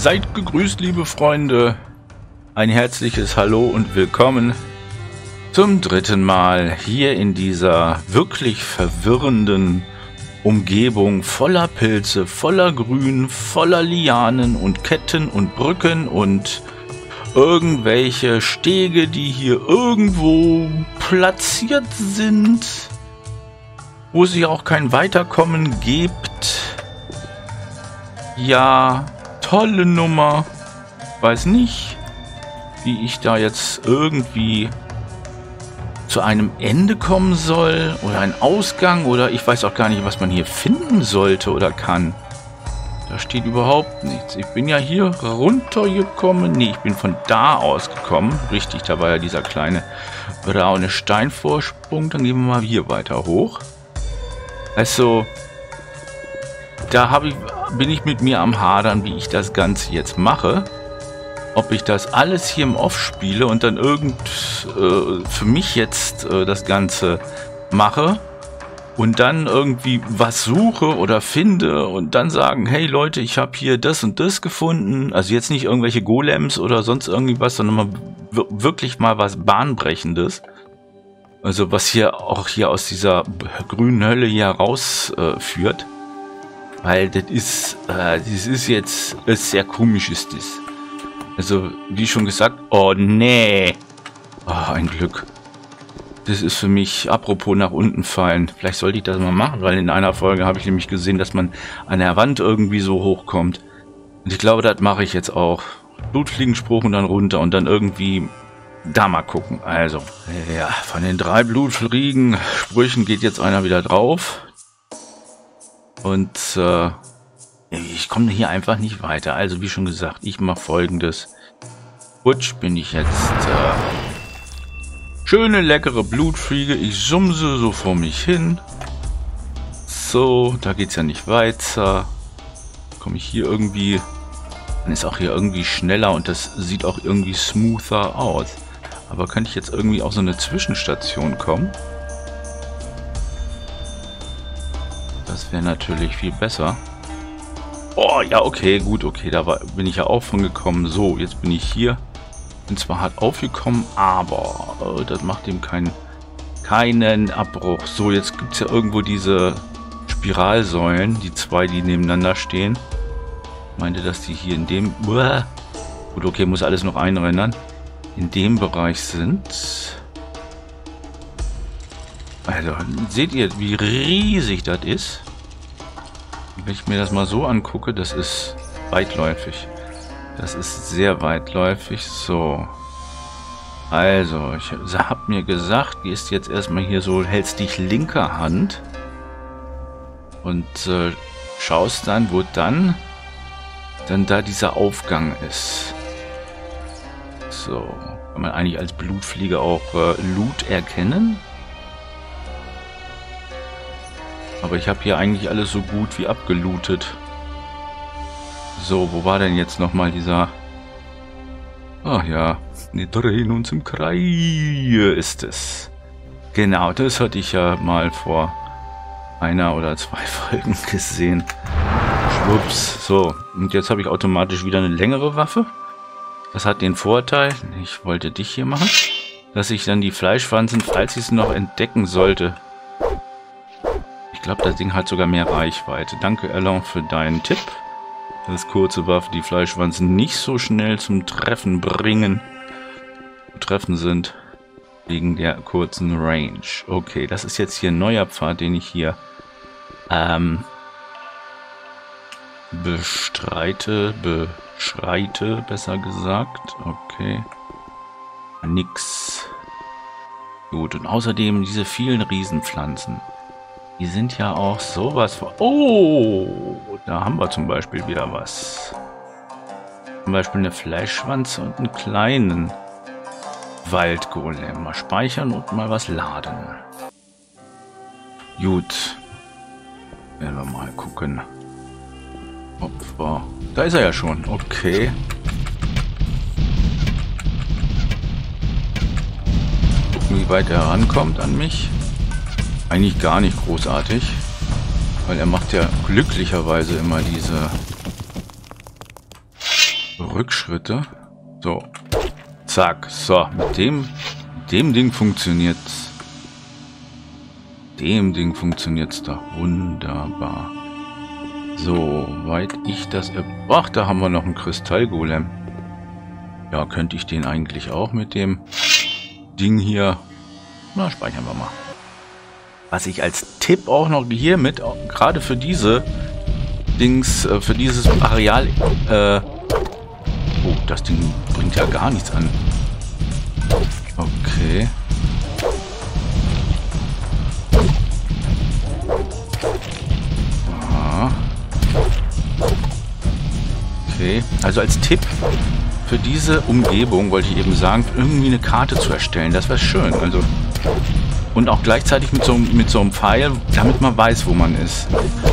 Seid gegrüßt, liebe Freunde. Ein herzliches Hallo und willkommen zum dritten Mal hier in dieser wirklich verwirrenden Umgebung voller Pilze, voller Grün, voller Lianen und Ketten und Brücken und irgendwelche Stege, die hier irgendwo platziert sind, wo sich auch kein Weiterkommen gibt. Ja, tolle Nummer. Weiß nicht, wie ich da jetzt irgendwie zu einem Ende kommen soll oder ein Ausgang oder ich weiß auch gar nicht, was man hier finden sollte oder kann. Da steht überhaupt nichts. Ich bin ja hier runtergekommen. Nee, ich bin von da aus gekommen. Richtig, da war ja dieser kleine braune Steinvorsprung. Dann gehen wir mal hier weiter hoch. Also, da ich, bin ich mit mir am Hadern, wie ich das Ganze jetzt mache. Ob ich das alles hier im Off spiele und dann irgend äh, für mich jetzt äh, das Ganze mache und dann irgendwie was suche oder finde und dann sagen, hey Leute, ich habe hier das und das gefunden. Also jetzt nicht irgendwelche Golems oder sonst irgendwas, sondern mal wirklich mal was Bahnbrechendes. Also was hier auch hier aus dieser grünen Hölle hier rausführt. Äh, Weil das ist, äh, das ist jetzt, ist sehr komisch ist das. Also, wie schon gesagt, oh nee. Oh, ein Glück. Das ist für mich, apropos nach unten fallen. Vielleicht sollte ich das mal machen, weil in einer Folge habe ich nämlich gesehen, dass man an der Wand irgendwie so hochkommt. Und ich glaube, das mache ich jetzt auch. Blutfliegenspruch und dann runter und dann irgendwie da mal gucken. Also, ja, von den drei Blutfliegen-Sprüchen geht jetzt einer wieder drauf. Und äh, ich komme hier einfach nicht weiter. Also, wie schon gesagt, ich mache folgendes. Butsch bin ich jetzt äh, schöne, leckere Blutfliege. Ich sumse so vor mich hin. So, da geht es ja nicht weiter. Komme ich hier irgendwie... Dann ist auch hier irgendwie schneller und das sieht auch irgendwie smoother aus. Aber könnte ich jetzt irgendwie auf so eine Zwischenstation kommen? Das wäre natürlich viel besser. Oh, ja, okay, gut, okay, da war, bin ich ja auch von gekommen. So, jetzt bin ich hier. Bin zwar hart aufgekommen, aber äh, das macht ihm keinen, keinen Abbruch. So, jetzt gibt es ja irgendwo diese Spiralsäulen, die zwei, die nebeneinander stehen. Ich meinte, dass die hier in dem... Uah, gut, okay, muss alles noch einrennen in dem Bereich sind. Also, seht ihr, wie riesig das ist? Wenn ich mir das mal so angucke, das ist weitläufig. Das ist sehr weitläufig. So. Also, ich habe mir gesagt, gehst jetzt erstmal hier so, hältst dich linker Hand und äh, schaust dann, wo dann dann da dieser Aufgang ist. So. Kann man eigentlich als Blutfliege auch äh, Loot erkennen? Aber ich habe hier eigentlich alles so gut wie abgelootet. So, wo war denn jetzt nochmal dieser... Ach ja, wir drehen uns im Kreis. Ist es. Genau, das hatte ich ja mal vor einer oder zwei Folgen gesehen. Schwupps. So, und jetzt habe ich automatisch wieder eine längere Waffe. Das hat den Vorteil, ich wollte dich hier machen, dass ich dann die Fleischwanzen, falls ich es noch entdecken sollte. Ich glaube, das Ding hat sogar mehr Reichweite. Danke, Erlon, für deinen Tipp. Das kurze Waffe die Fleischwanzen nicht so schnell zum Treffen bringen. Treffen sind. Wegen der kurzen Range. Okay, das ist jetzt hier ein neuer Pfad, den ich hier ähm, bestreite, beschreite, besser gesagt. Okay. Nix. Gut, und außerdem diese vielen Riesenpflanzen. Die sind ja auch sowas von... Oh, da haben wir zum Beispiel wieder was. Zum Beispiel eine Fleischschwanze und einen kleinen Waldgolem. Mal speichern und mal was laden. Gut. Werden wir mal gucken. Opfer. Da ist er ja schon. Okay. Gucken, wie weit er rankommt an mich. Eigentlich gar nicht großartig. Weil er macht ja glücklicherweise immer diese Rückschritte. So. Zack. So, mit dem, dem Ding funktioniert's. Dem Ding funktioniert's doch wunderbar. So, weit ich das... Ach, da haben wir noch einen Kristallgolem. Ja, könnte ich den eigentlich auch mit dem Ding hier... Na, speichern wir mal. Was ich als Tipp auch noch hier mit, gerade für diese Dings, äh, für dieses Areal... Äh, oh, das Ding bringt ja gar nichts an. Okay. Okay, also als Tipp für diese Umgebung wollte ich eben sagen, irgendwie eine Karte zu erstellen. Das wäre schön. Also und auch gleichzeitig mit so, mit so einem Pfeil, damit man weiß, wo man ist.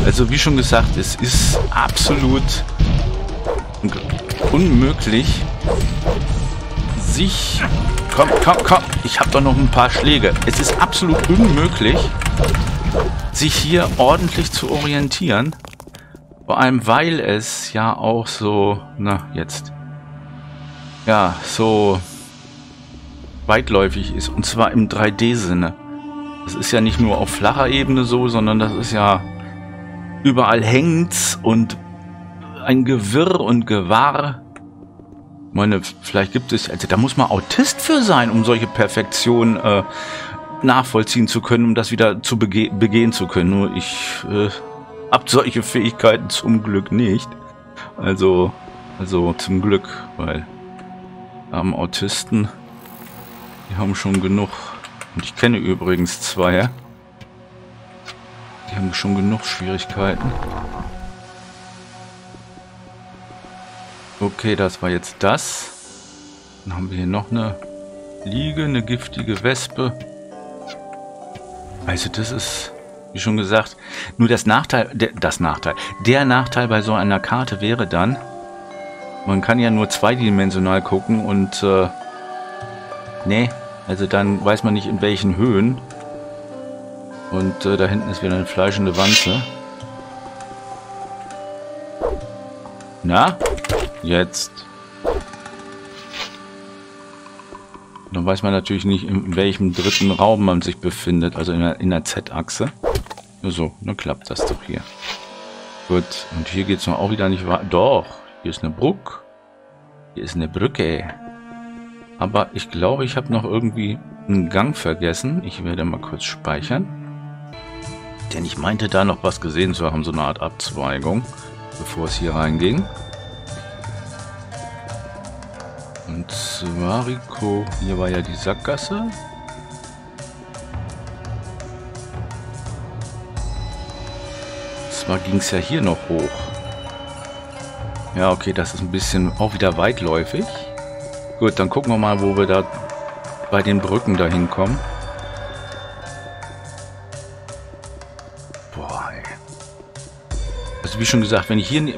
Also wie schon gesagt, es ist absolut unmöglich, sich... Komm, komm, komm, ich habe doch noch ein paar Schläge. Es ist absolut unmöglich, sich hier ordentlich zu orientieren. Vor allem, weil es ja auch so, na, jetzt, ja, so weitläufig ist. Und zwar im 3D-Sinne. Das ist ja nicht nur auf flacher Ebene so, sondern das ist ja überall hängt's und ein Gewirr und Gewahr. Ich meine, vielleicht gibt es, also da muss man Autist für sein, um solche Perfektion äh, nachvollziehen zu können, um das wieder zu bege begehen zu können. Nur ich äh, hab solche Fähigkeiten zum Glück nicht. Also, also zum Glück, weil am Autisten, die haben schon genug. Und ich kenne übrigens zwei. Die haben schon genug Schwierigkeiten. Okay, das war jetzt das. Dann haben wir hier noch eine Liege, eine giftige Wespe. Also das ist wie schon gesagt, nur das Nachteil, der, das Nachteil, der Nachteil bei so einer Karte wäre dann, man kann ja nur zweidimensional gucken und, äh, nee, also dann weiß man nicht in welchen Höhen. Und äh, da hinten ist wieder eine fleischende Wanze. Na? Jetzt. Dann weiß man natürlich nicht, in welchem dritten Raum man sich befindet, also in der, in der Z-Achse. So, dann klappt das doch hier. Gut, und hier geht es noch auch wieder nicht weiter. Doch, hier ist eine Brücke. Hier ist eine Brücke. Aber ich glaube, ich habe noch irgendwie einen Gang vergessen. Ich werde mal kurz speichern. Denn ich meinte da noch was gesehen zu haben, so eine Art Abzweigung, bevor es hier reinging. Und zwar, Rico, hier war ja die Sackgasse. zwar ging es ja hier noch hoch. Ja, okay, das ist ein bisschen auch wieder weitläufig. Gut, dann gucken wir mal, wo wir da bei den Brücken da hinkommen. Boah, ey. Also wie schon gesagt, wenn ich hier...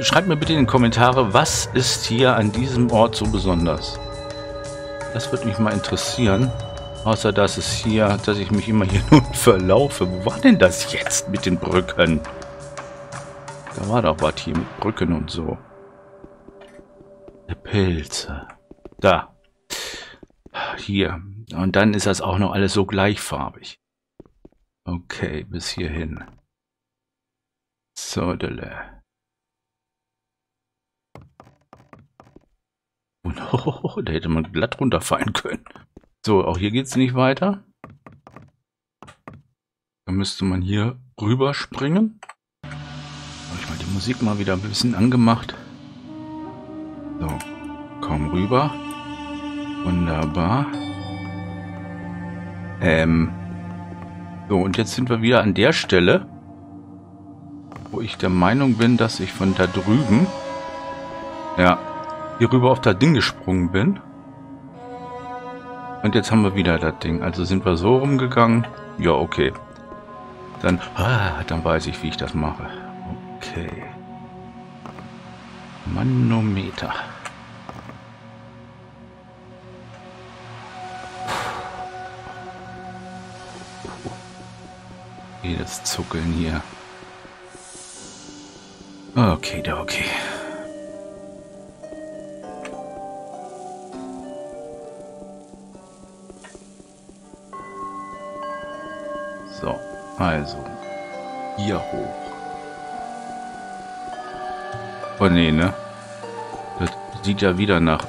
Schreibt mir bitte in die Kommentare, was ist hier an diesem Ort so besonders? Das würde mich mal interessieren. Außer dass es hier, dass ich mich immer hier nun verlaufe. Wo war denn das jetzt mit den Brücken? Da war doch was hier mit Brücken und so. Pilze. Da. Hier. Und dann ist das auch noch alles so gleichfarbig. Okay, bis hierhin. So, dele. Und oh, da hätte man glatt runterfallen können. So, auch hier geht es nicht weiter. Da müsste man hier rüber springen. Habe ich mal die Musik mal wieder ein bisschen angemacht. So, komm rüber. Wunderbar. Ähm. So, und jetzt sind wir wieder an der Stelle, wo ich der Meinung bin, dass ich von da drüben, ja, hier rüber auf das Ding gesprungen bin. Und jetzt haben wir wieder das Ding. Also sind wir so rumgegangen. Ja, okay. Dann, ah, dann weiß ich, wie ich das mache. Okay. Manometer. Jedes Zuckeln hier. Okay, da okay. So, also. Hier hoch. Oh nee, ne? Das sieht ja wieder nach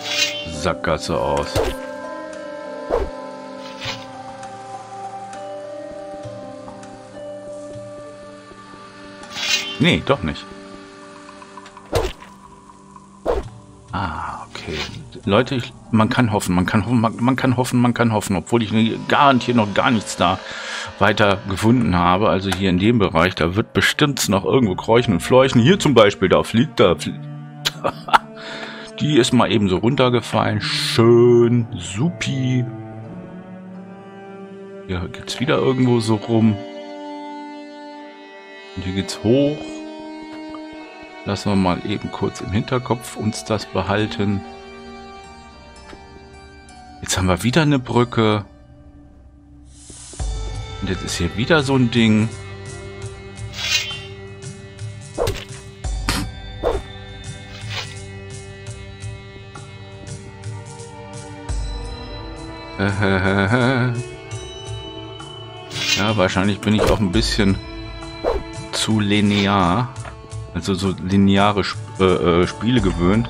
Sackgasse aus. Nee, doch nicht. Ah, okay. Leute, ich, man kann hoffen, man kann hoffen, man, man, kann hoffen, man kann hoffen, obwohl ich garantiert noch gar nichts da weiter gefunden habe. Also hier in dem Bereich, da wird bestimmt noch irgendwo kräuchen und fleuchen. Hier zum Beispiel, da fliegt da. Fliegt. Die ist mal eben so runtergefallen. Schön, supi. Hier geht's wieder irgendwo so rum. Und hier geht's hoch. Lassen wir mal eben kurz im Hinterkopf uns das behalten. Jetzt haben wir wieder eine Brücke. Und jetzt ist hier wieder so ein Ding. Ja, wahrscheinlich bin ich auch ein bisschen zu linear. Also so lineare Sp äh, äh, Spiele gewöhnt.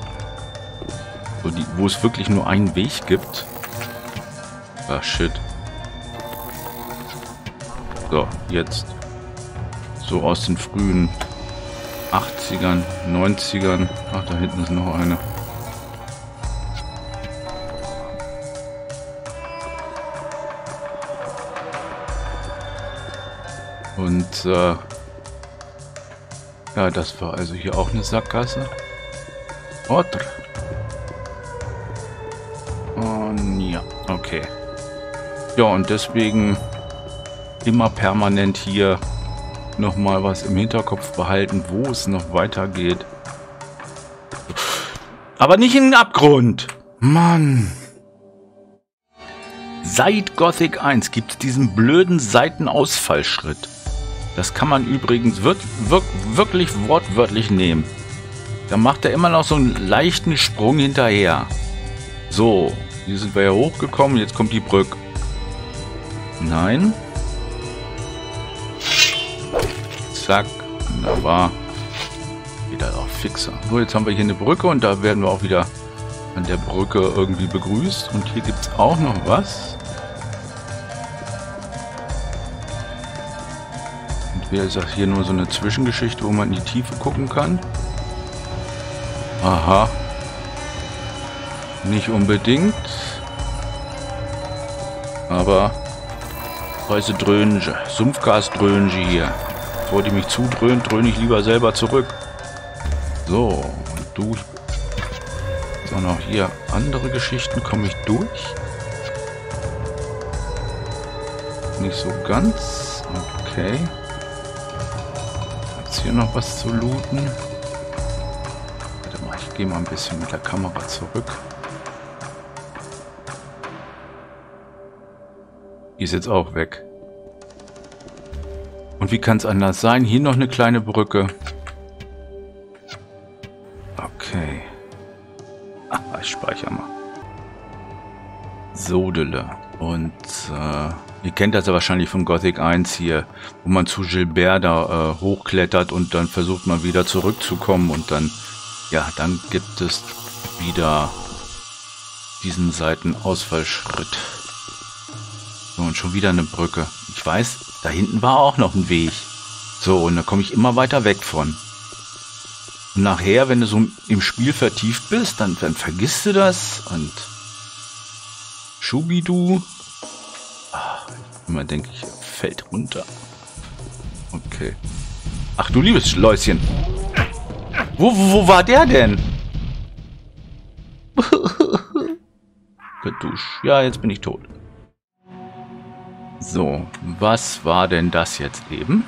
So die, wo es wirklich nur einen Weg gibt. Ah, shit. So, jetzt. So aus den frühen 80ern, 90ern. Ach, da hinten ist noch eine. Und äh, ja, das war also hier auch eine Sackgasse. Otr. Und ja, okay. Ja, und deswegen immer permanent hier nochmal was im Hinterkopf behalten, wo es noch weitergeht. Aber nicht in den Abgrund. Mann. Seit Gothic 1 gibt es diesen blöden Seitenausfallschritt. Das kann man übrigens wir wir wirklich wortwörtlich nehmen. Da macht er immer noch so einen leichten Sprung hinterher. So, hier sind wir ja hochgekommen, jetzt kommt die Brücke. Nein. Zack, wunderbar. Wieder auf Fixer. So, jetzt haben wir hier eine Brücke und da werden wir auch wieder an der Brücke irgendwie begrüßt. Und hier gibt es auch noch was. Entweder ist das hier nur so eine Zwischengeschichte, wo man in die Tiefe gucken kann. Aha. Nicht unbedingt. Aber Preise Dröhnge. Sumpfgas Dröhnge hier. Bevor die mich zudröhnt, dröhne ich lieber selber zurück. So, und du. So, noch hier andere Geschichten. Komme ich durch? Nicht so ganz. Okay hier noch was zu looten? Warte mal, ich gehe mal ein bisschen mit der Kamera zurück. Die ist jetzt auch weg. Und wie kann es anders sein? Hier noch eine kleine Brücke. Okay. Ah, ich speichere mal. Sodele. Und äh, Ihr kennt das ja wahrscheinlich von Gothic 1 hier, wo man zu Gilbert da äh, hochklettert und dann versucht man wieder zurückzukommen und dann, ja, dann gibt es wieder diesen Seitenausfallschritt. So, und schon wieder eine Brücke. Ich weiß, da hinten war auch noch ein Weg. So, und da komme ich immer weiter weg von. Und nachher, wenn du so im Spiel vertieft bist, dann, dann vergisst du das und Schubidu, Immer denke ich, fällt runter. Okay. Ach du liebes Schläuschen. Wo, wo, wo war der denn? Gedusch. Ja, jetzt bin ich tot. So, was war denn das jetzt eben?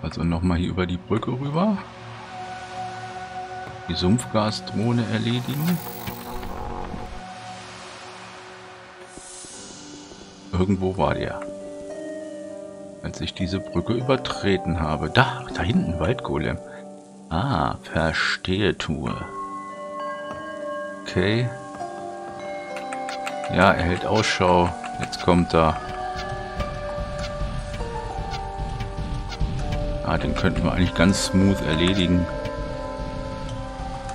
Also nochmal hier über die Brücke rüber. Die Sumpfgasdrohne erledigen. Irgendwo war der. Als ich diese Brücke übertreten habe. Da, da hinten, Waldgolem. Ah, verstehe, tue. Okay. Ja, er hält Ausschau. Jetzt kommt er. Ja, den könnten wir eigentlich ganz smooth erledigen.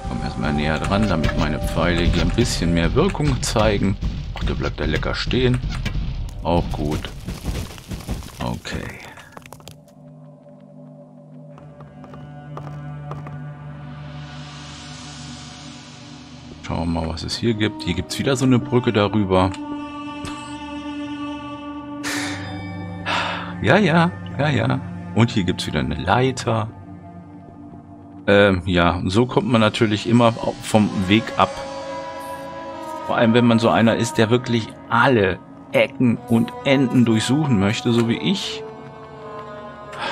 Komm erstmal näher dran, damit meine Pfeile hier ein bisschen mehr Wirkung zeigen. Ach, der bleibt da lecker stehen. Auch gut. Okay. Schauen wir mal, was es hier gibt. Hier gibt es wieder so eine Brücke darüber. Ja, ja, ja, ja. Und hier gibt es wieder eine Leiter. Ähm, ja, so kommt man natürlich immer vom Weg ab. Vor allem, wenn man so einer ist, der wirklich alle Ecken und Enden durchsuchen möchte, so wie ich.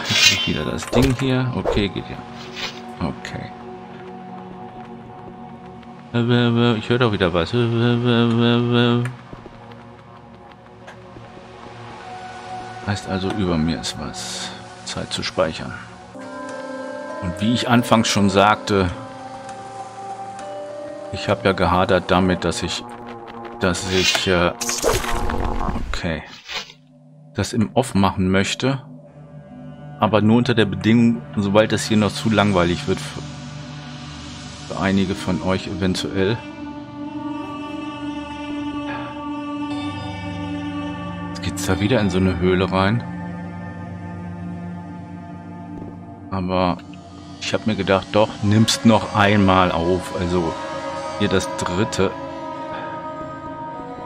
Jetzt wieder das Ding hier. Okay, geht ja. Okay. Ich höre doch wieder was. Heißt also, über mir ist was. Zeit zu speichern. Und wie ich anfangs schon sagte, ich habe ja gehadert damit, dass ich, dass ich, äh, okay, das im Off machen möchte, aber nur unter der Bedingung, sobald es hier noch zu langweilig wird für, für einige von euch eventuell. da wieder in so eine Höhle rein. Aber ich habe mir gedacht, doch, nimmst noch einmal auf. Also hier das dritte.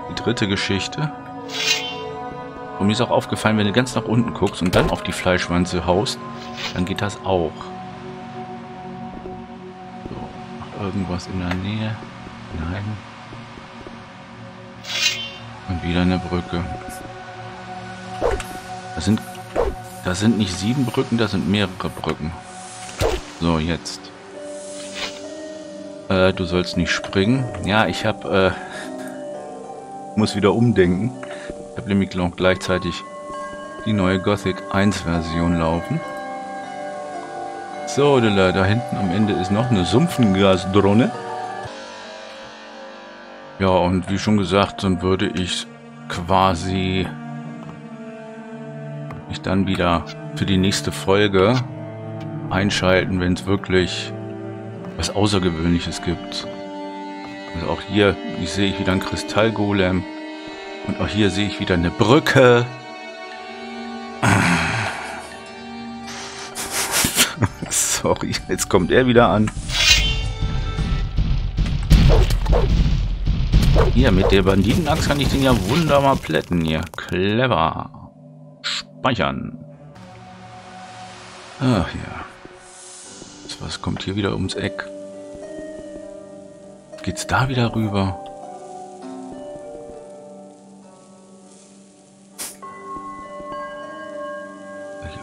Die dritte Geschichte. Und mir ist auch aufgefallen, wenn du ganz nach unten guckst und dann auf die Fleischwanze haust, dann geht das auch. So, irgendwas in der Nähe. Nein. Und wieder eine Brücke. Das sind, das sind nicht sieben Brücken, das sind mehrere Brücken. So, jetzt. Äh, du sollst nicht springen. Ja, ich hab, äh, muss wieder umdenken. Ich nämlich noch gleichzeitig die neue Gothic 1 Version laufen. So, da hinten am Ende ist noch eine Sumpfengasdrohne. Ja, und wie schon gesagt, dann würde ich quasi mich dann wieder für die nächste Folge einschalten, wenn es wirklich was Außergewöhnliches gibt. Also auch hier ich sehe ich wieder einen Kristallgolem. Und auch hier sehe ich wieder eine Brücke. Sorry, jetzt kommt er wieder an. Hier, mit der Banditenachs kann ich den ja wunderbar plätten hier. Clever. Speichern. Ach ja. Was kommt hier wieder ums Eck? Geht's da wieder rüber?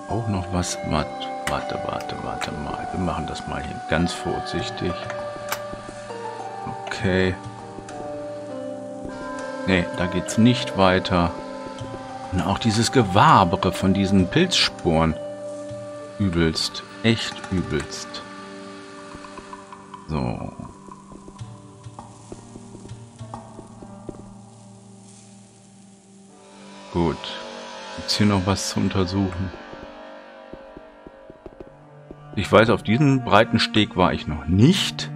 Auch noch was. Warte, warte, warte, warte mal. Wir machen das mal hier ganz vorsichtig. Okay. Nee, da geht's nicht weiter. Und auch dieses Gewabere von diesen Pilzsporen. Übelst. Echt übelst. So. Gut. Gibt's hier noch was zu untersuchen? Ich weiß, auf diesem breiten Steg war ich noch nicht.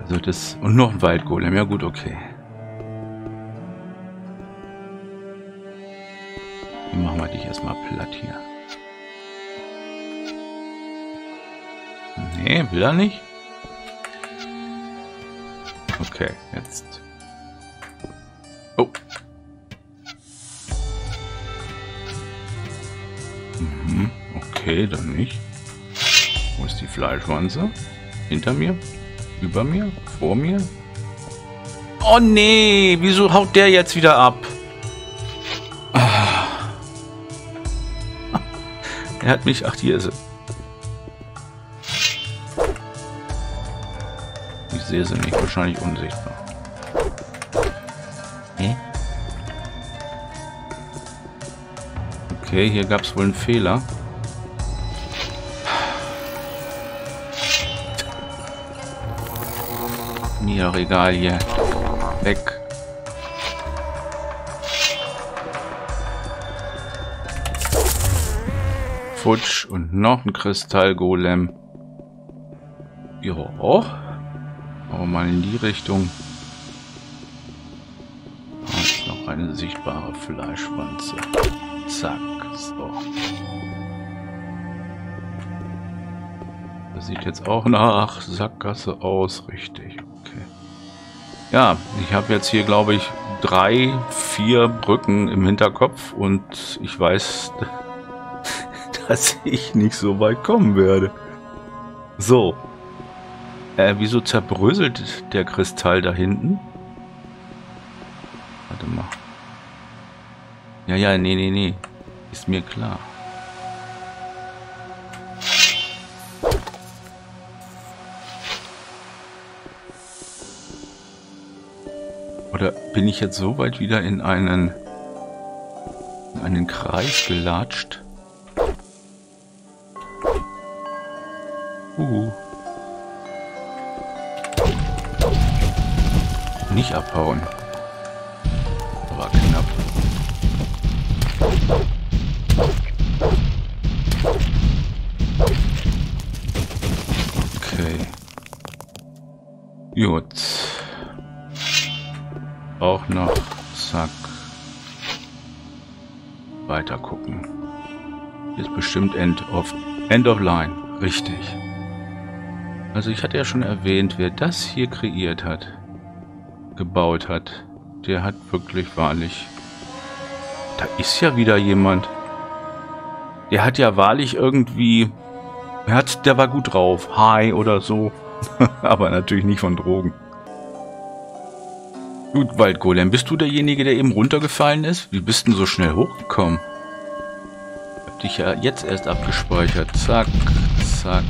Also das... Und noch ein Waldgolem. Ja gut, okay. machen wir dich erstmal platt hier. Nee, will er nicht? Okay, jetzt. Dann nicht. Wo ist die Fleischwanze? Hinter mir? Über mir? Vor mir? Oh nee, wieso haut der jetzt wieder ab? Er hat mich... Ach, hier ist er. Ich sehe sie nicht. Wahrscheinlich unsichtbar. Hä? Okay, hier gab es wohl einen Fehler. Mir doch egal hier. Weg. futsch. Und noch ein Kristallgolem. Ja. Aber mal in die Richtung. Und noch eine sichtbare Fleischwanze. Zack. So. Das sieht jetzt auch nach Sackgasse aus. Richtig. Okay. Ja, ich habe jetzt hier, glaube ich, drei, vier Brücken im Hinterkopf und ich weiß, dass ich nicht so weit kommen werde. So. Äh, wieso zerbröselt der Kristall da hinten? Warte mal. Ja, ja, nee, nee, nee. Ist mir klar. Oder bin ich jetzt so weit wieder in einen, in einen Kreis gelatscht? Uh. Nicht abhauen. War knapp. Okay. Gut auch noch, zack, weiter gucken. Ist bestimmt End of, End of Line, richtig. Also ich hatte ja schon erwähnt, wer das hier kreiert hat, gebaut hat, der hat wirklich wahrlich... Da ist ja wieder jemand. Der hat ja wahrlich irgendwie... Er hat, der war gut drauf. Hi oder so. Aber natürlich nicht von Drogen. Gut, Waldgolem, bist du derjenige, der eben runtergefallen ist? Wie bist du denn so schnell hochgekommen? Hab dich ja jetzt erst abgespeichert. Zack, zack.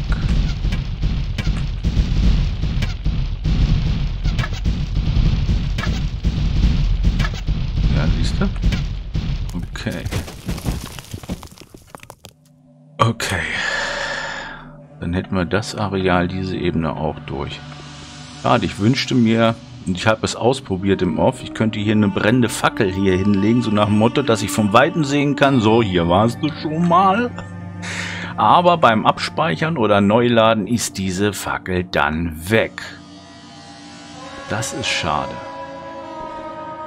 Ja, siehst du? Okay. Okay. Dann hätten wir das Areal, diese Ebene auch durch. Schade, ich wünschte mir, ich habe es ausprobiert im Off. Ich könnte hier eine brennende Fackel hier hinlegen, so nach dem Motto, dass ich vom Weiten sehen kann. So, hier warst du schon mal. Aber beim Abspeichern oder Neuladen ist diese Fackel dann weg. Das ist schade.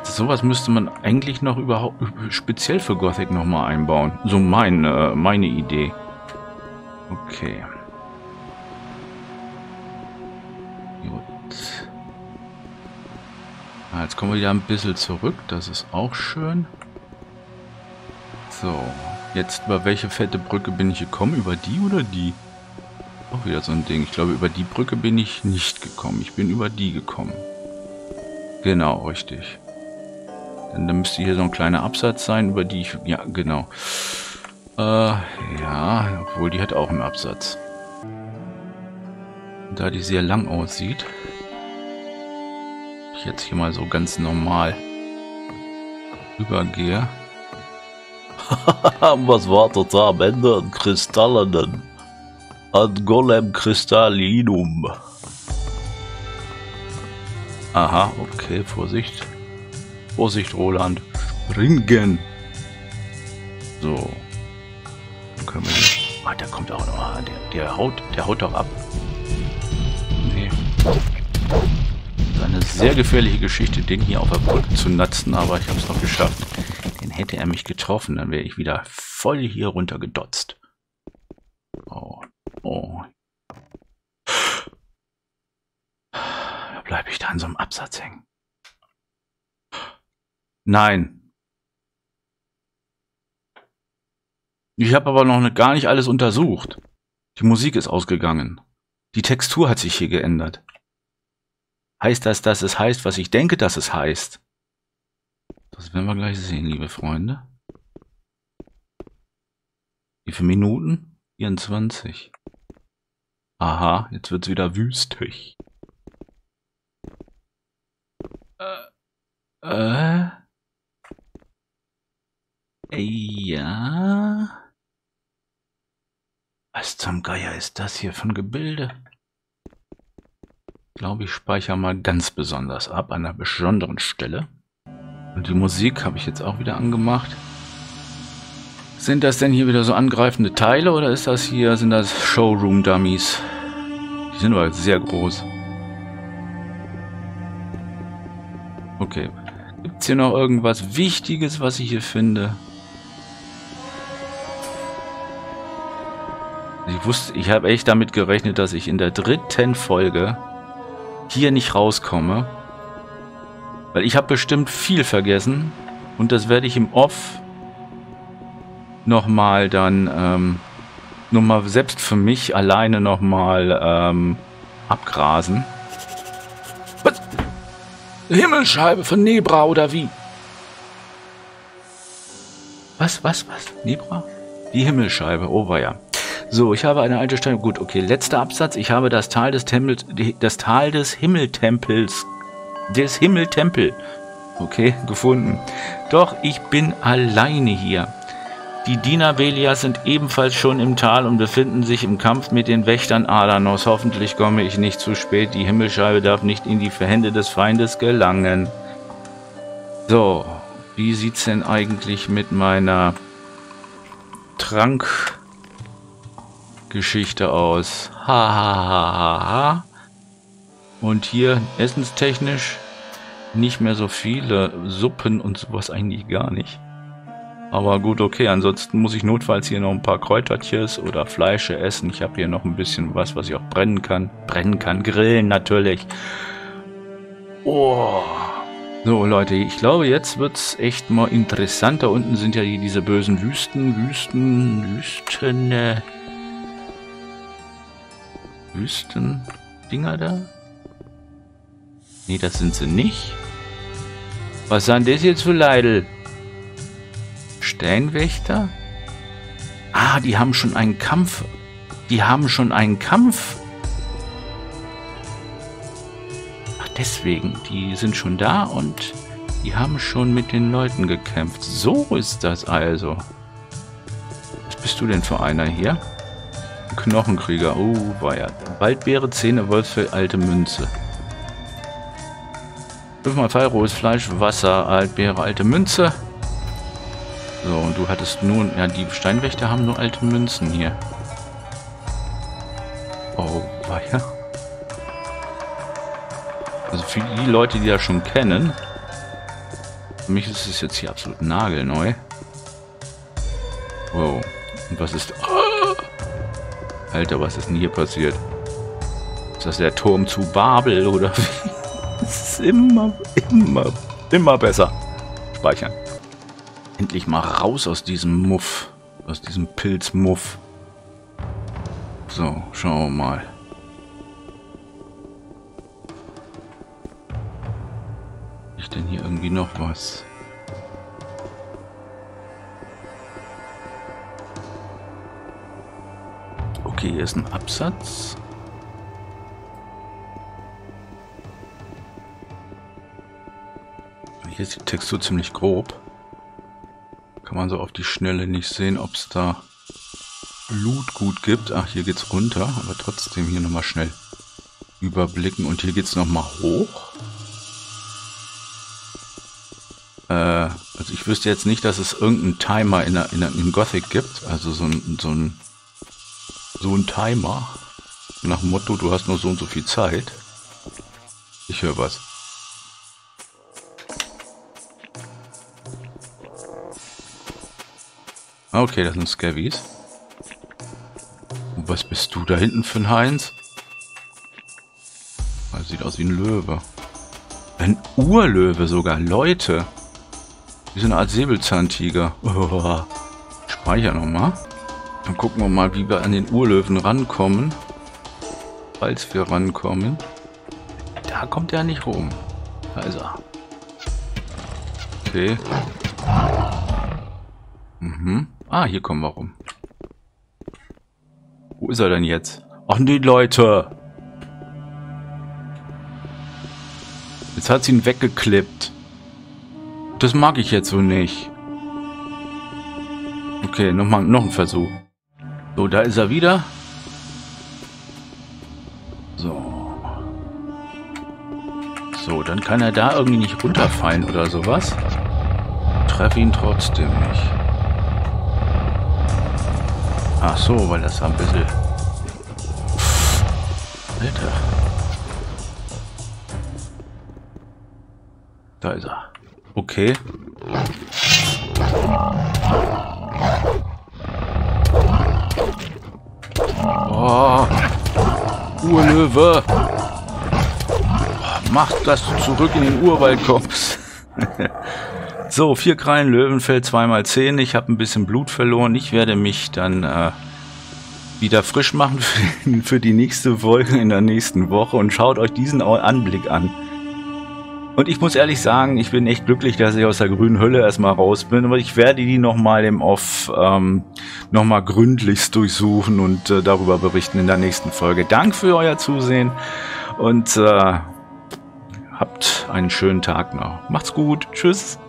Sowas müsste man eigentlich noch überhaupt speziell für Gothic nochmal einbauen. So meine, meine Idee. Okay. Ah, jetzt kommen wir wieder ein bisschen zurück. Das ist auch schön. So. Jetzt über welche fette Brücke bin ich gekommen? Über die oder die? Auch wieder so ein Ding. Ich glaube, über die Brücke bin ich nicht gekommen. Ich bin über die gekommen. Genau, richtig. Dann, dann müsste hier so ein kleiner Absatz sein, über die ich... Ja, genau. Äh, ja, obwohl die hat auch einen Absatz. Da die sehr lang aussieht jetzt hier mal so ganz normal übergehe. Was wartet da am Ende an Kristallen? An Golem Kristallinum. Aha, okay, Vorsicht. Vorsicht, Roland. Springen. So. Dann können wir. Ah, der kommt auch noch. Der, der haut, der haut doch ab. Sehr gefährliche Geschichte, den hier auf der Brücke zu natzen, aber ich habe es noch geschafft. Den hätte er mich getroffen, dann wäre ich wieder voll hier runter gedotzt. Oh, oh. Da bleibe ich da an so einem Absatz hängen. Nein. Ich habe aber noch gar nicht alles untersucht. Die Musik ist ausgegangen. Die Textur hat sich hier geändert. Heißt das, dass es heißt, was ich denke, dass es heißt? Das werden wir gleich sehen, liebe Freunde. Wie viele Minuten? 24. Aha, jetzt wird es wieder wüstig. Äh. Äh. Ja. Was zum Geier ist das hier von Gebilde? Glaube, ich speichere mal ganz besonders ab, an einer besonderen Stelle. Und die Musik habe ich jetzt auch wieder angemacht. Sind das denn hier wieder so angreifende Teile oder ist das hier, sind das Showroom-Dummies? Die sind aber sehr groß. Okay. Gibt es hier noch irgendwas Wichtiges, was ich hier finde? Ich wusste, ich habe echt damit gerechnet, dass ich in der dritten Folge hier nicht rauskomme. Weil ich habe bestimmt viel vergessen. Und das werde ich im Off nochmal dann, ähm, nochmal selbst für mich alleine nochmal ähm, abgrasen. Was? Himmelscheibe von Nebra oder wie? Was, was, was? Nebra? Die Himmelscheibe, oh war ja. So, ich habe eine alte Stein. Gut, okay, letzter Absatz. Ich habe das Tal des Tempels, das Tal des Himmeltempels, des Himmeltempel, okay, gefunden. Doch ich bin alleine hier. Die Diener Belias sind ebenfalls schon im Tal und befinden sich im Kampf mit den Wächtern Adanos. Hoffentlich komme ich nicht zu spät. Die Himmelscheibe darf nicht in die Hände des Feindes gelangen. So, wie sieht's denn eigentlich mit meiner Trankgeschichte aus? Ha ha ha ha ha. Und hier essenstechnisch nicht mehr so viele Suppen und sowas eigentlich gar nicht. Aber gut, okay. Ansonsten muss ich notfalls hier noch ein paar Kräutertjes oder Fleische essen. Ich habe hier noch ein bisschen was, was ich auch brennen kann. Brennen kann. Grillen natürlich. Oh. So, Leute, ich glaube, jetzt wird es echt mal interessant. Da unten sind ja die, diese bösen Wüsten, Wüsten, Wüsten, Wüsten-Dinger da? Nee, das sind sie nicht. Was sind das jetzt für Leidel? Sternwächter? Ah, die haben schon einen Kampf. Die haben schon einen Kampf. Ach, deswegen. Die sind schon da und die haben schon mit den Leuten gekämpft. So ist das also. Was bist du denn für einer hier? Knochenkrieger. Oh, ja. Waldbeere, Zähne, Wolfsfell, alte Münze. Fünfmal Fall, rohes Fleisch, Wasser, Altbeere, alte Münze. So, und du hattest nun... Ja, die Steinwächter haben nur alte Münzen hier. Oh, war ja. Also für die Leute, die das schon kennen... Für mich ist es jetzt hier absolut nagelneu. Wow. Und was ist... Alter, was ist denn hier passiert? Ist das der Turm zu Babel oder wie? Es ist immer, immer, immer besser. Speichern. Endlich mal raus aus diesem Muff. Aus diesem Pilzmuff. So, schauen wir mal. Ich denn hier irgendwie noch was? Okay, hier ist ein Absatz. Hier ist die Textur ziemlich grob. Kann man so auf die Schnelle nicht sehen, ob es da Loot gut gibt. Ach, hier geht's runter, aber trotzdem hier nochmal schnell überblicken. Und hier geht's nochmal hoch. Äh, also ich wüsste jetzt nicht, dass es irgendeinen Timer in, der, in, der, in Gothic gibt. Also so ein, so ein so ein Timer. Nach dem Motto, du hast nur so und so viel Zeit. Ich höre was. Ah, okay, das sind Scavies. Und was bist du da hinten für ein Heinz? Das sieht aus wie ein Löwe. Ein Urlöwe sogar. Leute. Wie so eine Art Säbelzahntiger. Oh. Speicher nochmal. Dann gucken wir mal, wie wir an den Urlöwen rankommen. Falls wir rankommen. Da kommt er nicht rum. Da ist er. Okay. Mhm. Ah, hier kommen wir rum. Wo ist er denn jetzt? Ach nee, Leute. Jetzt hat sie ihn weggeklippt. Das mag ich jetzt so nicht. Okay, nochmal noch ein Versuch. So, da ist er wieder. So. So, dann kann er da irgendwie nicht runterfallen oder sowas. Treffe ihn trotzdem nicht. Ach so, weil das ein bisschen... Alter. Da ist er. Okay. Urlöwe. Mach, dass du zurück in den Urwald kommst. so, vier Krallen Löwenfell, zweimal zehn. Ich habe ein bisschen Blut verloren. Ich werde mich dann äh, wieder frisch machen für, für die nächste Folge in der nächsten Woche und schaut euch diesen Anblick an. Und ich muss ehrlich sagen, ich bin echt glücklich, dass ich aus der grünen Hölle erstmal raus bin. Aber ich werde die nochmal im Off ähm, nochmal gründlichst durchsuchen und äh, darüber berichten in der nächsten Folge. Dank für euer Zusehen und äh, habt einen schönen Tag noch. Macht's gut. Tschüss.